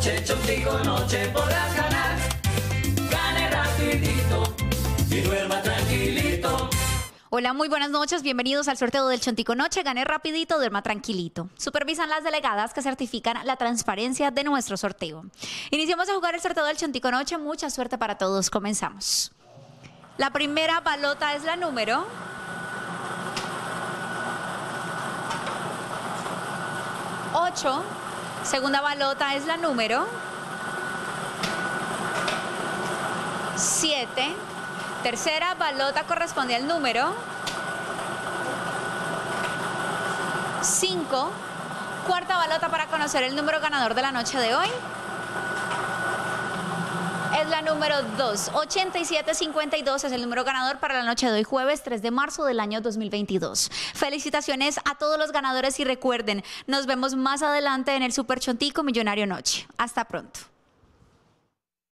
chontico noche podrás ganar. Gane rapidito y duerma tranquilito. Hola, muy buenas noches. Bienvenidos al sorteo del Chontico Noche. Gané rapidito, duerma tranquilito. Supervisan las delegadas que certifican la transparencia de nuestro sorteo. Iniciamos a jugar el sorteo del Chontico Noche. Mucha suerte para todos. Comenzamos. La primera balota es la número 8. Segunda balota es la número 7. Tercera balota corresponde al número 5. Cuarta balota para conocer el número ganador de la noche de hoy. La número 2. 8752 es el número ganador para la noche de hoy, jueves 3 de marzo del año 2022. Felicitaciones a todos los ganadores y recuerden, nos vemos más adelante en el Super Chontico Millonario Noche. Hasta pronto.